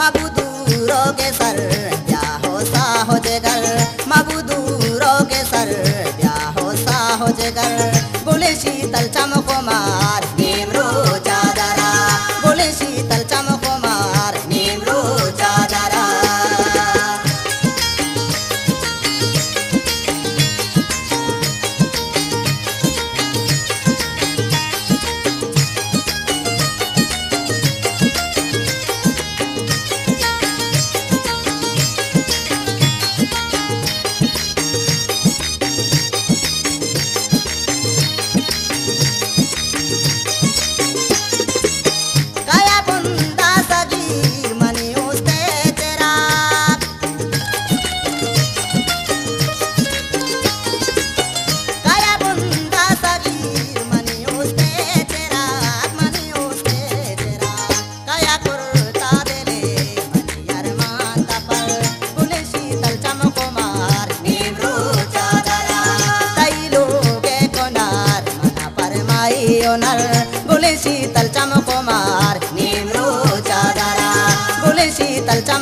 मबूदूरों के सर क्या हो सा हो जगर मबूदूरों के सर क्या हो सा हो जगर बोले शीतल चमक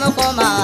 चमको मार